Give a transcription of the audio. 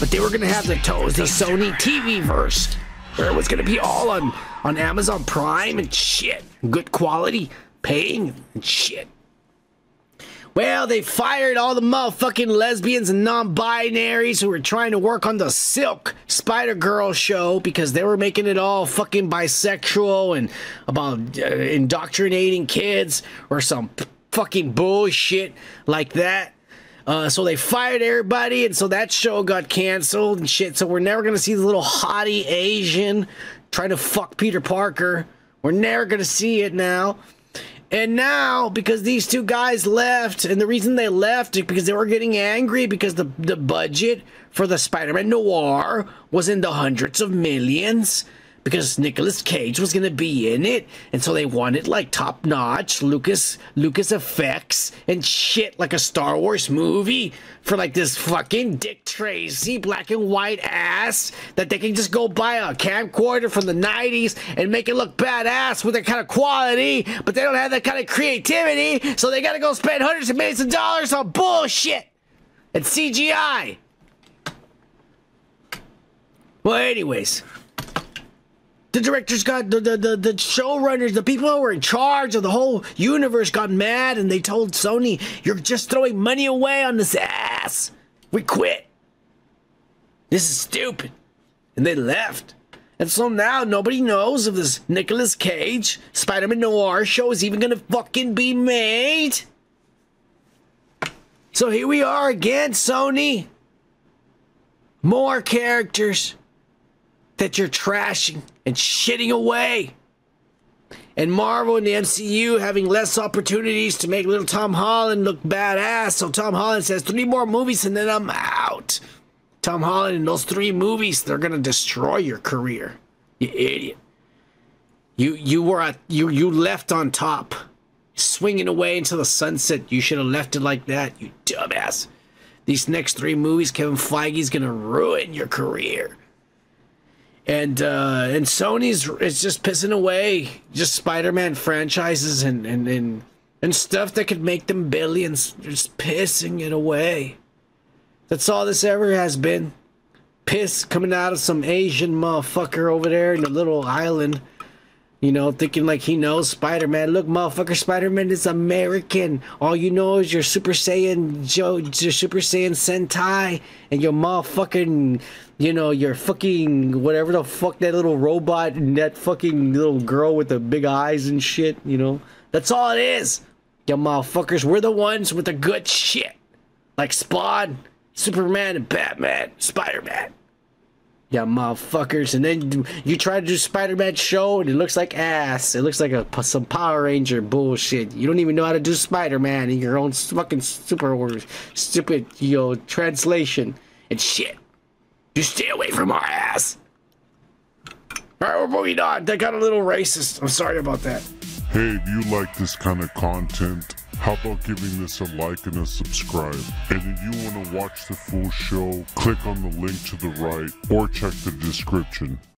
but they were gonna have the toes, the Sony TV verse, where it was gonna be all on on Amazon Prime and shit, good quality, paying and shit. Well, they fired all the motherfucking lesbians and non-binaries who were trying to work on the Silk Spider Girl show because they were making it all fucking bisexual and about uh, indoctrinating kids or some fucking bullshit like that. Uh, so they fired everybody, and so that show got canceled and shit. So we're never gonna see the little hottie Asian trying to fuck Peter Parker. We're never gonna see it now. And now, because these two guys left, and the reason they left is because they were getting angry because the, the budget for the Spider Man Noir was in the hundreds of millions because Nicolas Cage was gonna be in it, and so they wanted like top notch Lucas Lucas effects and shit like a Star Wars movie for like this fucking Dick Tracy black and white ass that they can just go buy a camcorder from the 90s and make it look badass with that kind of quality, but they don't have that kind of creativity, so they gotta go spend hundreds of millions of dollars on bullshit and CGI. Well, anyways, the directors got the, the, the, the showrunners, the people who were in charge of the whole universe got mad and they told Sony, You're just throwing money away on this ass. We quit. This is stupid. And they left. And so now nobody knows if this Nicolas Cage Spider Man Noir show is even gonna fucking be made. So here we are again, Sony. More characters that you're trashing and shitting away. And Marvel and the MCU having less opportunities to make little Tom Holland look badass. So Tom Holland says, three more movies and then I'm out. Tom Holland in those three movies, they're gonna destroy your career. You idiot. You you were at you you left on top. Swinging away into the sunset. You should have left it like that, you dumbass. These next three movies, Kevin Feige's gonna ruin your career and uh, and Sony's is just pissing away just Spider-Man franchises and and and, and stuff that could make them billions. just pissing it away. That's all this ever has been. Piss coming out of some Asian motherfucker over there in a little island. You know, thinking like he knows Spider-Man. Look, motherfucker, Spider-Man is American. All you know is your Super Saiyan Joe, your Super Saiyan Sentai, and your motherfucking, you know, your fucking whatever the fuck that little robot and that fucking little girl with the big eyes and shit. You know, that's all it is. You motherfuckers, we're the ones with the good shit, like Spawn, Superman, and Batman, Spider-Man. Yeah, motherfuckers. And then you try to do Spider-Man show and it looks like ass. It looks like a some Power Ranger bullshit. You don't even know how to do Spider-Man in your own fucking super stupid, you know, translation and shit. You stay away from our ass. Alright, we're moving on. That got a little racist. I'm sorry about that. Hey, if you like this kind of content? How about giving this a like and a subscribe? And if you want to watch the full show, click on the link to the right or check the description.